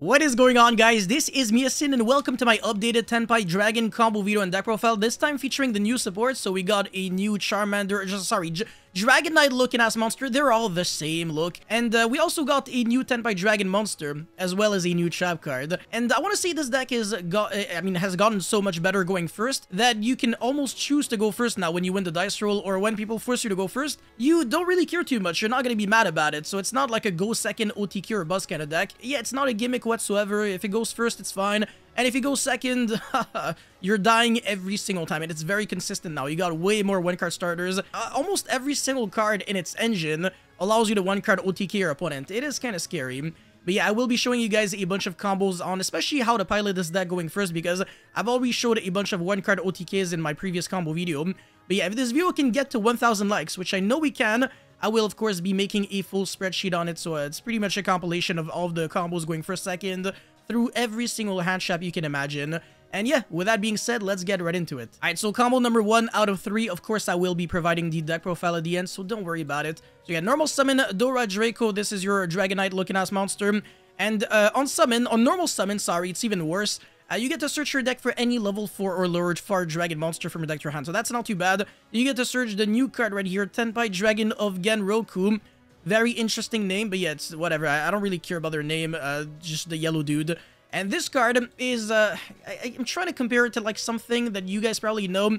What is going on guys, this is Yacine and welcome to my updated Tenpai Dragon combo video and deck profile, this time featuring the new support, so we got a new Charmander, just, sorry, Dragon Knight looking ass monster, they're all the same look. And uh, we also got a new Tenpai Dragon monster, as well as a new trap card. And I want to say this deck is got, I mean, has gotten so much better going first, that you can almost choose to go first now when you win the dice roll, or when people force you to go first, you don't really care too much, you're not going to be mad about it. So it's not like a go second OTK or buzz kind of deck. Yeah, it's not a gimmick whatsoever, if it goes first, it's fine. And if you go second, you're dying every single time. And it's very consistent now. You got way more one-card starters. Uh, almost every single card in its engine allows you to one-card OTK your opponent. It is kind of scary. But yeah, I will be showing you guys a bunch of combos on especially how to pilot this deck going first because I've already showed a bunch of one-card OTKs in my previous combo video. But yeah, if this video can get to 1,000 likes, which I know we can, I will, of course, be making a full spreadsheet on it, so it's pretty much a compilation of all of the combos going first, second, through every single hand trap you can imagine. And yeah, with that being said, let's get right into it. Alright, so combo number one out of three, of course I will be providing the deck profile at the end, so don't worry about it. So yeah, normal summon Dora Draco, this is your Dragonite looking ass monster. And uh, on summon, on normal summon, sorry, it's even worse. Uh, you get to search your deck for any level 4 or lower far dragon monster from your deck to your hand, so that's not too bad. You get to search the new card right here, Tenpai Dragon of Genroku. Very interesting name, but yeah, it's whatever. I, I don't really care about their name, uh, just the yellow dude. And this card is, uh, I, am trying to compare it to like something that you guys probably know.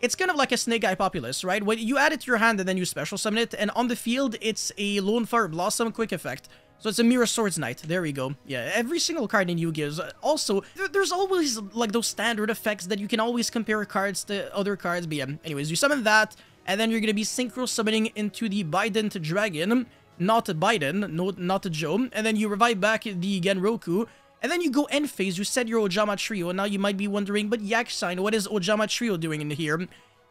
It's kind of like a Snake Eye Poplar, right? When you add it to your hand and then you special summon it, and on the field, it's a Lone Fire Blossom quick effect. So it's a Mirror Swords Knight. There we go. Yeah, every single card in Yu-Gi-Oh! Also, there's always like those standard effects that you can always compare cards to other cards. But yeah, anyways, you summon that, and then you're gonna be synchro summoning into the Bident Dragon, not Biden, no, not Joe, and then you revive back the Genroku, and then you go end phase, you set your Ojama Trio. And now you might be wondering, but Yacine, what is Ojama Trio doing in here?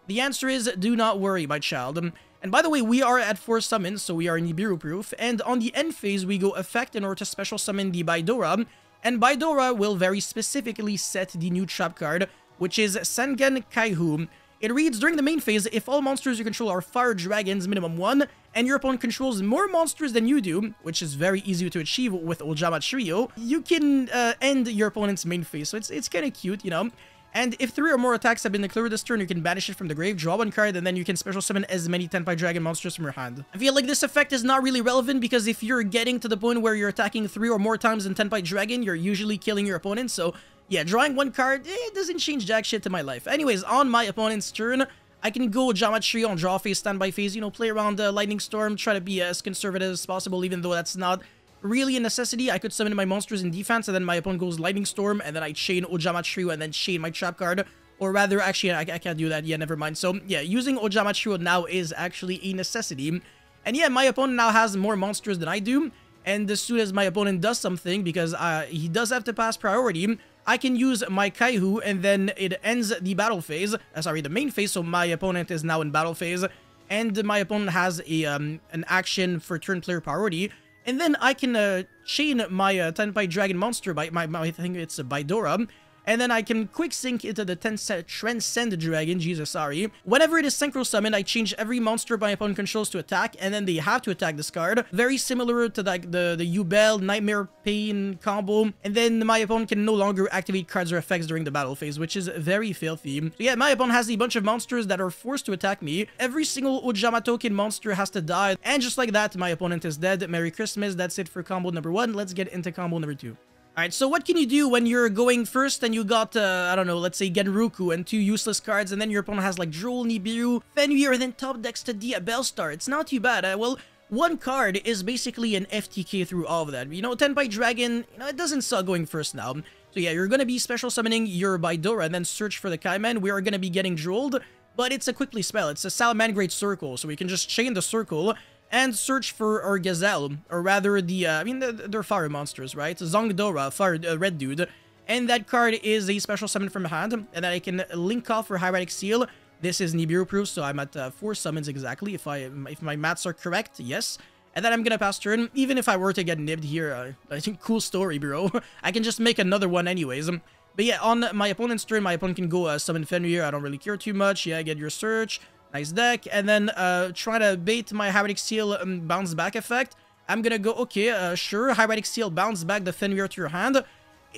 The answer is, do not worry, my child. And by the way, we are at 4 summons, so we are Nibiru proof. And on the end phase, we go effect in order to special summon the Baidora. And Baidora will very specifically set the new trap card, which is Sengen Kaihu. It reads, during the main phase, if all monsters you control are fire dragons, minimum 1, and your opponent controls more monsters than you do, which is very easy to achieve with Ojama Trio, you can uh, end your opponent's main phase. So it's, it's kind of cute, you know? And if three or more attacks have been declared this turn, you can banish it from the grave, draw one card, and then you can special summon as many Tenpai Dragon monsters from your hand. I feel like this effect is not really relevant because if you're getting to the point where you're attacking three or more times in Tenpai Dragon, you're usually killing your opponent, so yeah, drawing one card, eh, it doesn't change jack shit to my life. Anyways, on my opponent's turn, I can go Geometry on draw phase, standby phase, you know, play around the Lightning Storm, try to be as conservative as possible, even though that's not really a necessity. I could summon my monsters in defense, and then my opponent goes Lightning Storm, and then I chain Ojama Trio, and then chain my trap card. Or rather, actually, I, I can't do that. Yeah, never mind. So, yeah, using Ojama Trio now is actually a necessity. And yeah, my opponent now has more monsters than I do. And as soon as my opponent does something, because uh, he does have to pass priority, I can use my Kaihu and then it ends the battle phase. Uh, sorry, the main phase, so my opponent is now in battle phase. And my opponent has a um, an action for turn player priority. And then I can uh, chain my uh, Tenpai Dragon Monster by, my, my I think it's a Baidora and then I can quick sync into the Transcend Dragon, Jesus, sorry. Whenever it is Synchro Summoned, I change every monster my opponent controls to attack, and then they have to attack this card. Very similar to like the, the Yubel Nightmare Pain combo, and then my opponent can no longer activate cards or effects during the battle phase, which is very filthy. So yeah, my opponent has a bunch of monsters that are forced to attack me. Every single Ojama token monster has to die, and just like that, my opponent is dead. Merry Christmas, that's it for combo number one. Let's get into combo number two. Alright, so what can you do when you're going first and you got, uh, I don't know, let's say Genroku and two useless cards, and then your opponent has like Droll, Nibiru, Fenrir, and then top decks to Diabellstar. It's not too bad. Uh, well, one card is basically an FTK through all of that. You know, Tenpai Dragon, you know, it doesn't suck going first now. So yeah, you're gonna be special summoning your Baidora and then search for the Kaimen. We are gonna be getting Drolled, but it's a quickly spell. It's a Salamangreat Circle, so we can just chain the circle and search for our gazelle, or rather the, uh, I mean, they're fire monsters, right? Zongdora, fire, uh, red dude, and that card is a special summon from hand, and that I can link off for Hieratic Seal. This is Nibiru proof, so I'm at uh, four summons exactly, if I if my maths are correct, yes. And then I'm gonna pass turn, even if I were to get nibbed here, uh, I think cool story, bro. I can just make another one anyways. But yeah, on my opponent's turn, my opponent can go uh, summon Fenrir, I don't really care too much. Yeah, I get your search, Nice deck. And then uh, try to bait my Hieratic Seal um, bounce back effect. I'm gonna go, okay, uh, sure, Hieratic Seal bounce back the Fenrir to your hand.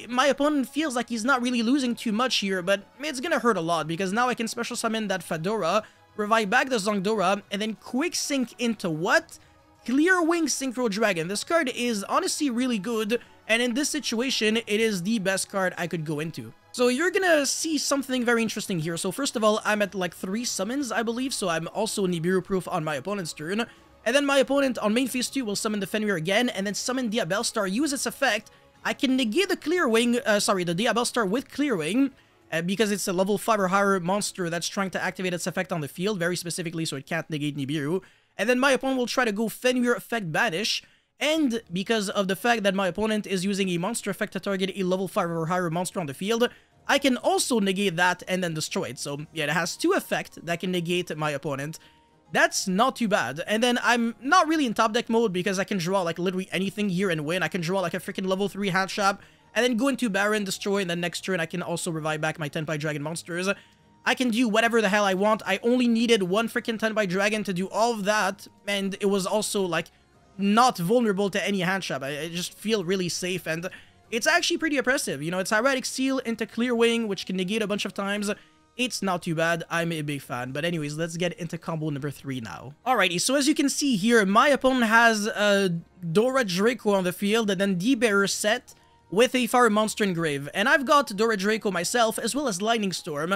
My opponent feels like he's not really losing too much here, but it's gonna hurt a lot, because now I can special summon that Fedora, revive back the Zongdora, and then quick sync into what? Clear Wing Synchro Dragon. This card is honestly really good, and in this situation, it is the best card I could go into. So you're gonna see something very interesting here. So first of all, I'm at like three summons, I believe, so I'm also Nibiru proof on my opponent's turn. And then my opponent on main phase 2 will summon the Fenrir again, and then summon Diabellstar, use its effect. I can negate the Clear Wing, uh, sorry, the Diabellstar with Clear Wing, uh, because it's a level 5 or higher monster that's trying to activate its effect on the field, very specifically, so it can't negate Nibiru. And then my opponent will try to go Fenrir effect Banish, and because of the fact that my opponent is using a monster effect to target a level 5 or higher monster on the field, I can also negate that and then destroy it. So yeah, it has two effects that can negate my opponent. That's not too bad. And then I'm not really in top deck mode because I can draw like literally anything here and win. I can draw like a freaking level 3 hand shop and then go into Baron, destroy, and then next turn I can also revive back my Tenpai Dragon monsters. I can do whatever the hell I want. I only needed one freaking Tenpai Dragon to do all of that, and it was also like not vulnerable to any hand shop. I, I just feel really safe, and it's actually pretty impressive. You know, it's Hieratic Seal into Clear Wing, which can negate a bunch of times. It's not too bad. I'm a big fan. But anyways, let's get into combo number three now. Alrighty, so as you can see here, my opponent has uh, Dora Draco on the field and then D-Barrier set with a Fire Monster Engrave. And I've got Dora Draco myself, as well as Lightning Storm.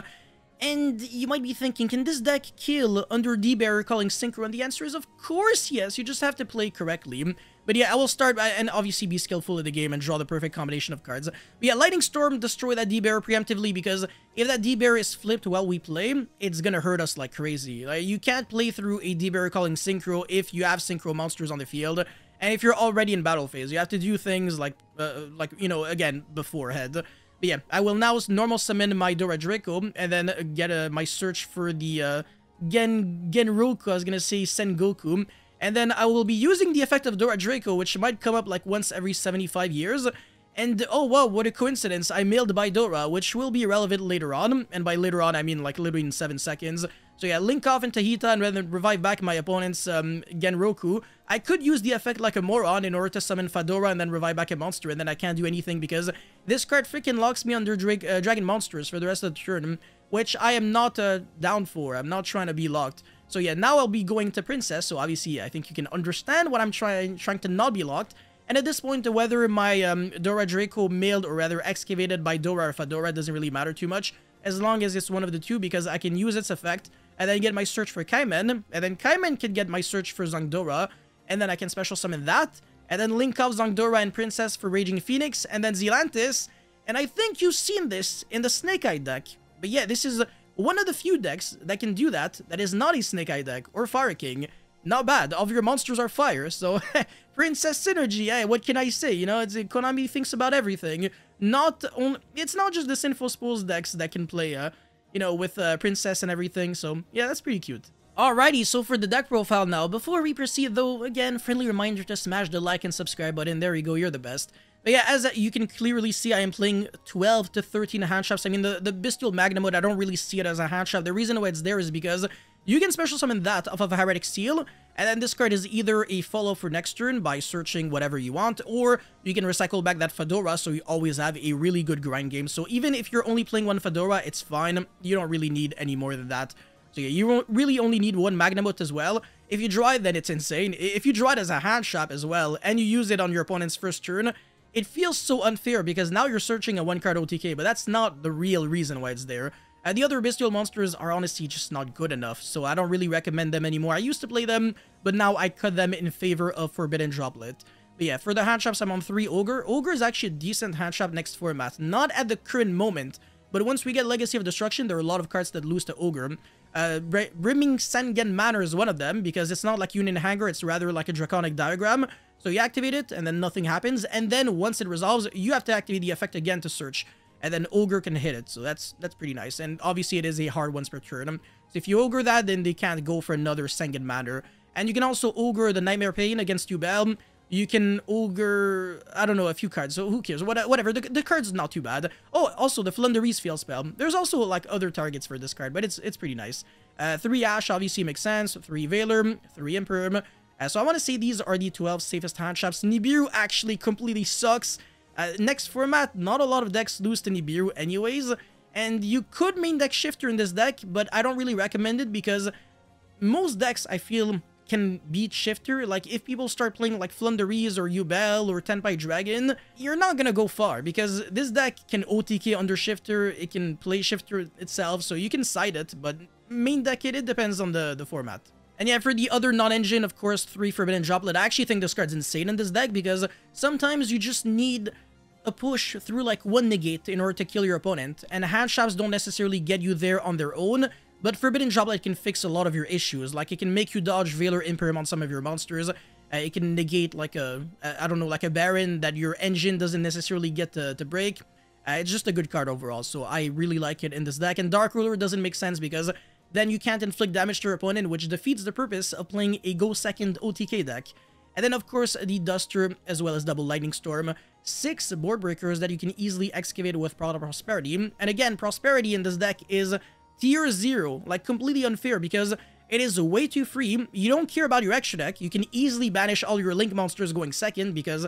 And you might be thinking, can this deck kill under D-Barrier calling Synchro? And the answer is of course yes, you just have to play correctly. But yeah, I will start by, and obviously be skillful in the game and draw the perfect combination of cards. But yeah, Lightning Storm, destroy that D-Barrier preemptively because if that D-Barrier is flipped while we play, it's gonna hurt us like crazy. Like, you can't play through a D-Barrier calling Synchro if you have Synchro monsters on the field. And if you're already in battle phase, you have to do things like, uh, like you know, again, beforehand. But yeah, I will now normal summon my Dora Draco and then get uh, my search for the uh, Gen Genroku, I was gonna say Sengoku. And then I will be using the effect of Dora Draco, which might come up like once every 75 years. And oh wow, what a coincidence, I mailed by Dora, which will be relevant later on. And by later on, I mean like literally in 7 seconds. So yeah, link off into Hiita and then revive back my opponent's um, Genroku. I could use the effect like a moron in order to summon Fedora and then revive back a monster, and then I can't do anything because this card freaking locks me under Dra uh, Dragon Monsters for the rest of the turn, which I am not uh, down for. I'm not trying to be locked. So yeah, now I'll be going to Princess, so obviously I think you can understand what I'm trying trying to not be locked. And at this point, whether my um, Dora Draco mailed or rather excavated by Dora or Fedora doesn't really matter too much, as long as it's one of the two, because I can use its effect, and then get my search for Kaimen, and then Kaimen can get my search for Zongdora, and then I can special summon that, and then link up Zongdora and Princess for Raging Phoenix, and then Zealantis, and I think you've seen this in the Snake Eye deck. But yeah, this is one of the few decks that can do that, that is not a Snake Eye deck or Fire King. Not bad. All of your monsters are fire, so Princess Synergy, hey, what can I say? You know, it's Konami thinks about everything. Not only, it's not just the Sinful Spoils decks that can play, uh, you know, with uh, Princess and everything, so yeah, that's pretty cute. Alrighty, so for the deck profile now, before we proceed though, again, friendly reminder to smash the like and subscribe button, there you go, you're the best. But yeah, as you can clearly see, I am playing 12 to 13 hand. I mean, the, the Bystial Magnamhut, I don't really see it as a hand. The reason why it's there is because you can special summon that off of a Hieratic Seal, and then this card is either a follow for next turn by searching whatever you want, or you can recycle back that Fedora so you always have a really good grind game. So even if you're only playing one Fedora, it's fine. You don't really need any more than that. So yeah, you really only need one Magnamhut as well. If you draw it, then it's insane. If you draw it as a hand shop as well, and you use it on your opponent's first turn, it feels so unfair because now you're searching a one-card OTK, but that's not the real reason why it's there. Uh, the other Bystial monsters are honestly just not good enough, so I don't really recommend them anymore. I used to play them, but now I cut them in favor of Forbidden Droplet. But yeah, for the hand shops, I'm on 3 Ogre. Ogre is actually a decent hand shop next format. Not at the current moment, but once we get Legacy of Destruction, there are a lot of cards that lose to Ogre. Uh, Brimming Sengen Manor is one of them, because it's not like Union Hangar, it's rather like a Draconic Diagram. So you activate it, and then nothing happens, and then once it resolves, you have to activate the effect again to search, and then Ogre can hit it, so that's that's pretty nice, and obviously it is a hard once per turn. So if you Ogre that, then they can't go for another Sengen Manor. And you can also Ogre the Nightmare Pain against Yubel, you can ogre, I don't know, a few cards, so who cares? What, whatever, the, the card's not too bad. Oh, also, the Floowandereeze Field Spell. There's also, like, other targets for this card, but it's it's pretty nice. Uh, 3 Ash obviously makes sense, 3 Valor, 3 Imperm, Uh, so I want to say these are the 12 safest hand traps. Nibiru actually completely sucks. Uh, next format, not a lot of decks lose to Nibiru anyways. And you could main deck Shifter in this deck, but I don't really recommend it because most decks, I feel, can beat Shifter. Like, if people start playing like Floowandereeze or Yubel or Tenpai Dragon, you're not gonna go far because this deck can OTK under Shifter, it can play Shifter itself, so you can side it, but main deck it, it depends on the, the format. And yeah, for the other non-engine, of course, 3 Forbidden Droplet, I actually think this card's insane in this deck because sometimes you just need a push through like one negate in order to kill your opponent, and hand traps don't necessarily get you there on their own, but Forbidden Droplet can fix a lot of your issues, like it can make you dodge Veil or Imperm on some of your monsters, uh, it can negate like a, I don't know, like a Baron that your engine doesn't necessarily get to, to break. Uh, it's just a good card overall, so I really like it in this deck, and Dark Ruler doesn't make sense because then you can't inflict damage to your opponent, which defeats the purpose of playing a Go Second OTK deck. And then, of course, the Duster, as well as Double Lightning Storm. Six board breakers that you can easily excavate with Pot of Prosperity. And again, Prosperity in this deck is tier 0, like completely unfair because it is way too free. You don't care about your extra deck. You can easily banish all your Link monsters going second because,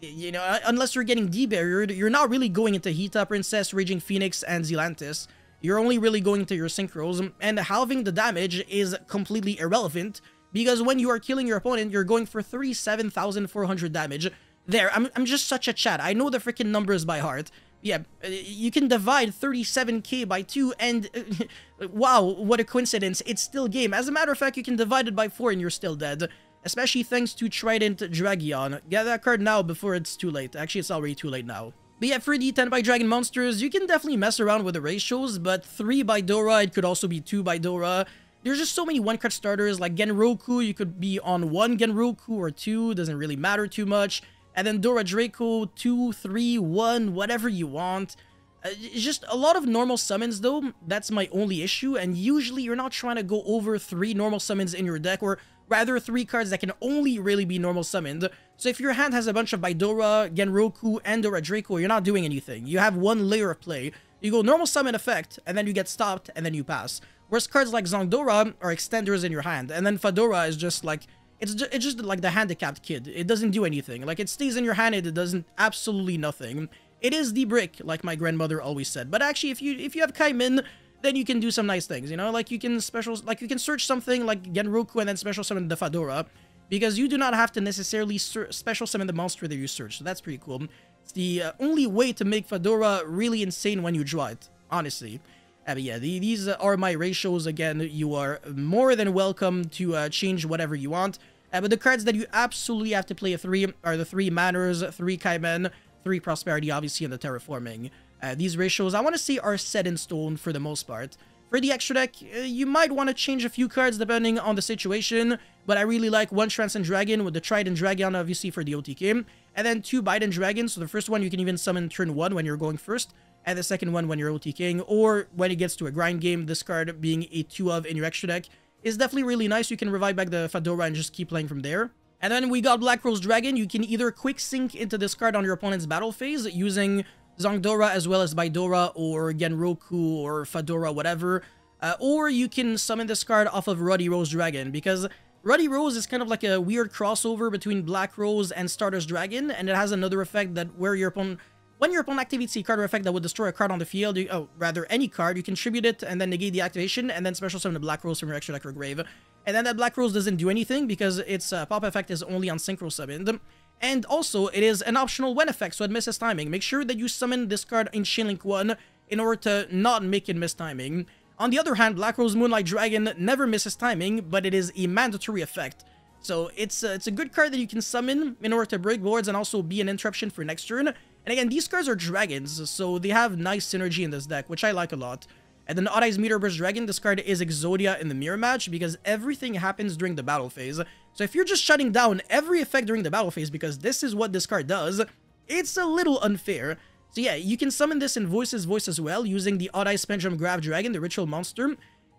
you know, unless you're getting debarriered, you're not really going into Hiita Princess, Raging Phoenix, and Zealantis. You're only really going to your Synchros, and halving the damage is completely irrelevant because when you are killing your opponent, you're going for 37,400 damage. There, I'm, I'm just such a chat. I know the freaking numbers by heart. Yeah, uh, you can divide 37k by 2 and... Wow, what a coincidence. It's still game. As a matter of fact, you can divide it by 4 and you're still dead. Especially thanks to Trident Dragion. Get that card now before it's too late. Actually, it's already too late now. But yeah, for the by Dragon monsters, you can definitely mess around with the ratios, but 3 by Dora, it could also be 2 by Dora. There's just so many one-card starters, like Genroku, you could be on 1 Genroku or 2, doesn't really matter too much. And then Dora Draco, two, three, one, whatever you want. Uh, it's just a lot of normal summons though, that's my only issue, and usually you're not trying to go over 3 normal summons in your deck, or rather 3 cards that can only really be normal summoned. So if your hand has a bunch of Baidora, Genroku, and Dora Draco, you're not doing anything. You have one layer of play. You go normal summon effect, and then you get stopped, and then you pass. Whereas cards like Zongdora are extenders in your hand, and then Fedora is just like, it's just, it's just like the handicapped kid. It doesn't do anything. Like, it stays in your hand, it doesn't absolutely nothing. It is the brick, like my grandmother always said. But actually, if you if you have Kaimen, then you can do some nice things, you know? Like, you can special, like, you can search something like Genroku and then special summon the Fedora, because you do not have to necessarily special summon the monster that you search, so that's pretty cool. It's the uh, only way to make Fedora really insane when you draw it, honestly. Uh, but yeah, the, these are my ratios. Again, you are more than welcome to uh, change whatever you want. Uh, but the cards that you absolutely have to play 3 are the 3 Manners, 3 Kaimen, 3 Prosperity, obviously, and the Terraforming. Uh, these ratios, I want to say, are set in stone for the most part. For the extra deck, uh, you might want to change a few cards depending on the situation, but I really like one Transcend Dragon with the Trident Dragon, obviously, for the OTK, and then two Bident Dragons, so the first one you can even summon turn 1 when you're going first, and the second one when you're OTKing, or when it gets to a grind game, this card being a 2 of in your extra deck is definitely really nice. You can revive back the Fedora and just keep playing from there. And then we got Black Rose Dragon. You can either quick sync into this card on your opponent's battle phase using Zongdora as well as Baidora or Genroku or Fedora, whatever. Uh, or you can summon this card off of Ruddy Rose Dragon because Ruddy Rose is kind of like a weird crossover between Black Rose and Stardust Dragon, and it has another effect that where your opponent when your opponent activates a card or effect that would destroy a card on the field, you, oh, rather any card, you contribute it and then negate the activation and then special summon the Black Rose from your extra deck or grave. And then that Black Rose doesn't do anything because its uh, pop effect is only on Synchro summoned. And also, it is an optional when effect, so it misses timing. Make sure that you summon this card in Chainlink 1 in order to not make it miss timing. On the other hand, Black Rose Moonlight Dragon never misses timing, but it is a mandatory effect. So it's, uh, it's a good card that you can summon in order to break boards and also be an interruption for next turn. And again, these cards are dragons, so they have nice synergy in this deck, which I like a lot. And then Odd Eyes Meteor Burst Dragon, this card is Exodia in the Mirror Match because everything happens during the battle phase. So if you're just shutting down every effect during the battle phase because this is what this card does, it's a little unfair. So yeah, you can summon this in Voices Voice as well using the Odd Eyes Pendulumgraph Dragon, the Ritual Monster.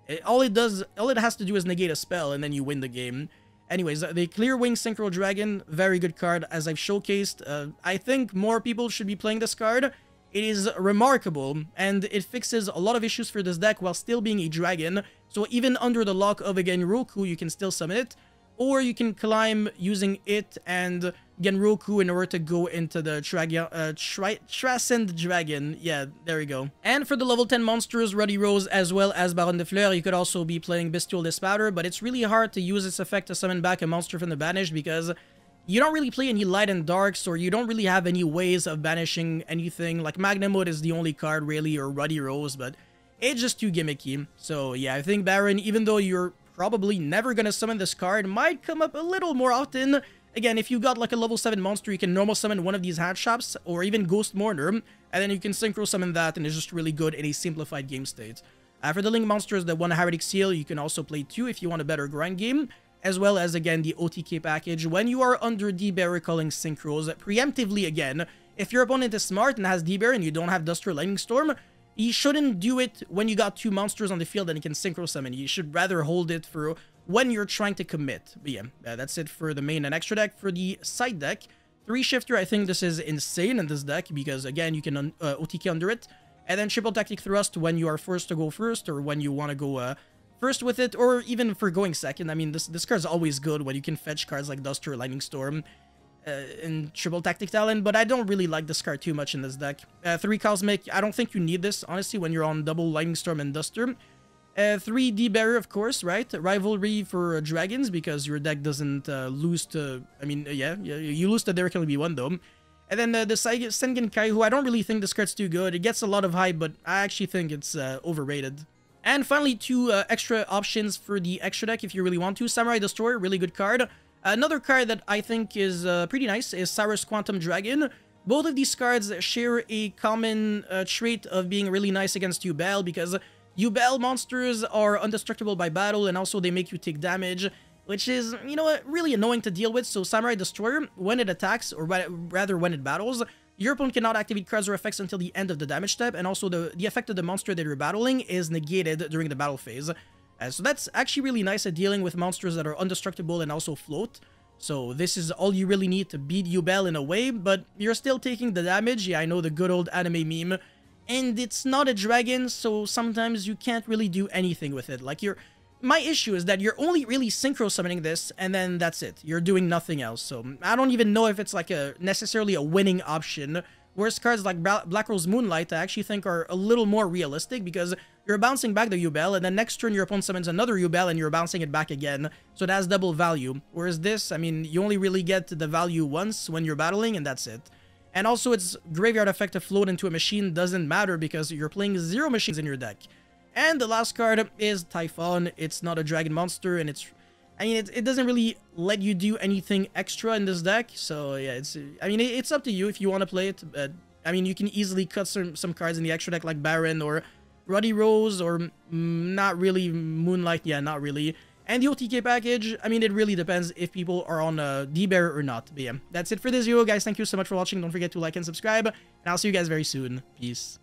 Eh, all it does, all it has to do is negate a spell and then you win the game. Anyways, the Clear Wing Synchro Dragon, very good card, as I've showcased. Uh, I think more people should be playing this card. It is remarkable, and it fixes a lot of issues for this deck while still being a dragon. So even under the lock of, again, Roku, you can still summon it. or you can climb using it and Genroku in order to go into the Dragon, uh, tri Transcend Dragon. Yeah, there we go. And for the level 10 monsters, Ruddy Rose as well as Baronne de Fleur, you could also be playing Bystial Dis Pater, but it's really hard to use this effect to summon back a monster from the banished because you don't really play any light and darks or you don't really have any ways of banishing anything. Like Magnamhut is the only card really or Ruddy Rose, but it's just too gimmicky. So yeah, I think Baron, even though you're probably never gonna summon this card, might come up a little more often. Again, if you got like a level 7 monster, you can normal summon one of these hat shops or even Ghost Mourner, and then you can synchro summon that and it's just really good in a simplified game state. Uh, for the Link monsters, the one Hieratic Seal, you can also play two if you want a better grind game, as well as again the OTK package when you are under D-Barrier calling synchros. Preemptively again, if your opponent is smart and has D-Barrier and you don't have Duster Lightning Storm, you shouldn't do it when you got two monsters on the field and you can synchro summon. You should rather hold it for when you're trying to commit. But yeah, uh, that's it for the main and extra deck. For the side deck, 3 Shifter, I think this is insane in this deck because, again, you can uh, OTK under it. And then Triple Tactic Thrust when you are forced to go first or when you want to go uh, first with it, or even for going second. I mean, this, this card is always good when you can fetch cards like Duster, Lightning Storm, uh, and Triple Tactic Talent, but I don't really like this card too much in this deck. Uh, 3 Cosmic, I don't think you need this, honestly, when you're on double Lightning Storm and Duster. Uh, 3 D-Barrier, of course, right? Rivalry for uh, Dragons, because your deck doesn't uh, lose to... I mean, uh, yeah, you lose to Derek LB1, though. And then uh, the Sengen Kai, who I don't really think this card's too good. It gets a lot of hype, but I actually think it's uh, overrated. And finally, two extra options for the extra deck if you really want to. Samurai Destroyer, really good card. Another card that I think is pretty nice is Cyberse Quantum Dragon. Both of these cards share a common trait of being really nice against Yubel because Yubel monsters are indestructible by battle and also they make you take damage, which is, you know really annoying to deal with. So Samurai Destroyer, when it attacks, or rather when it battles, your opponent cannot activate cards or effects until the end of the damage step, and also the, the effect of the monster that you're battling is negated during the battle phase. Uh, so that's actually really nice at dealing with monsters that are indestructible and also float. So this is all you really need to beat Yubel in a way, but you're still taking the damage. Yeah, I know the good old anime meme. And it's not a dragon, so sometimes you can't really do anything with it. Like, you're... My issue is that you're only really synchro summoning this, and then that's it. You're doing nothing else. So I don't even know if it's like a necessarily a winning option Whereas cards like Black Rose Moonlight I actually think are a little more realistic because you're bouncing back the Yubel and then next turn your opponent summons another Yubel and you're bouncing it back again. So it has double value. Whereas this, I mean, you only really get the value once when you're battling and that's it. And also its graveyard effect to float into a machine doesn't matter because you're playing zero machines in your deck. And the last card is Typhon. It's not a dragon monster and it's I mean, it, it doesn't really let you do anything extra in this deck, so yeah, it's, I mean, it, it's up to you if you want to play it, but, I mean, you can easily cut some, some cards in the extra deck like Baron or Ruddy Rose or mm, not really Moonlight, yeah, not really. And the OTK package, I mean, it really depends if people are on uh, a D-Barrier or not. But yeah, that's it for this video, guys. Thank you so much for watching. Don't forget to like and subscribe, and I'll see you guys very soon. Peace.